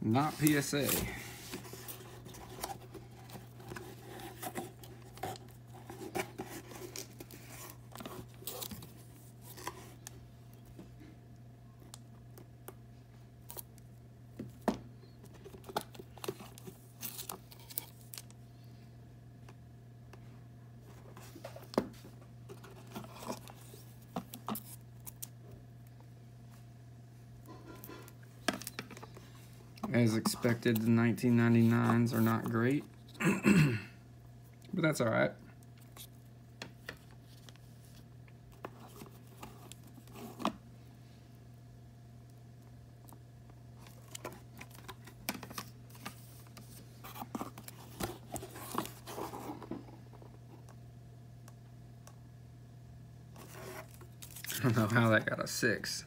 Not PSA. As expected, the 1999s are not great, but that's all right. I don't know how that got a six.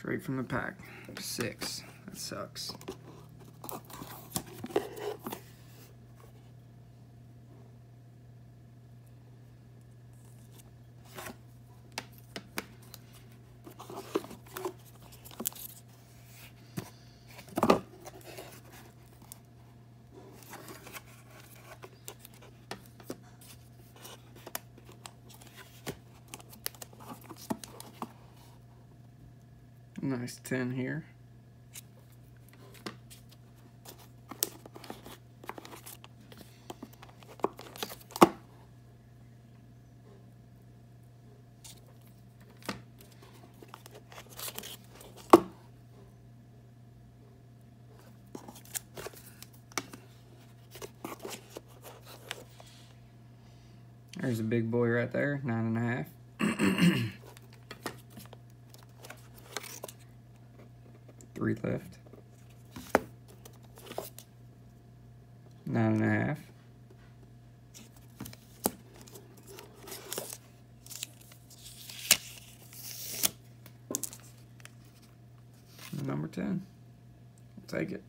Straight from the pack. Six. That sucks. Nice 10 here. There's a big boy right there, nine and a half. three left. Nine and a half. Number 10. I'll take it.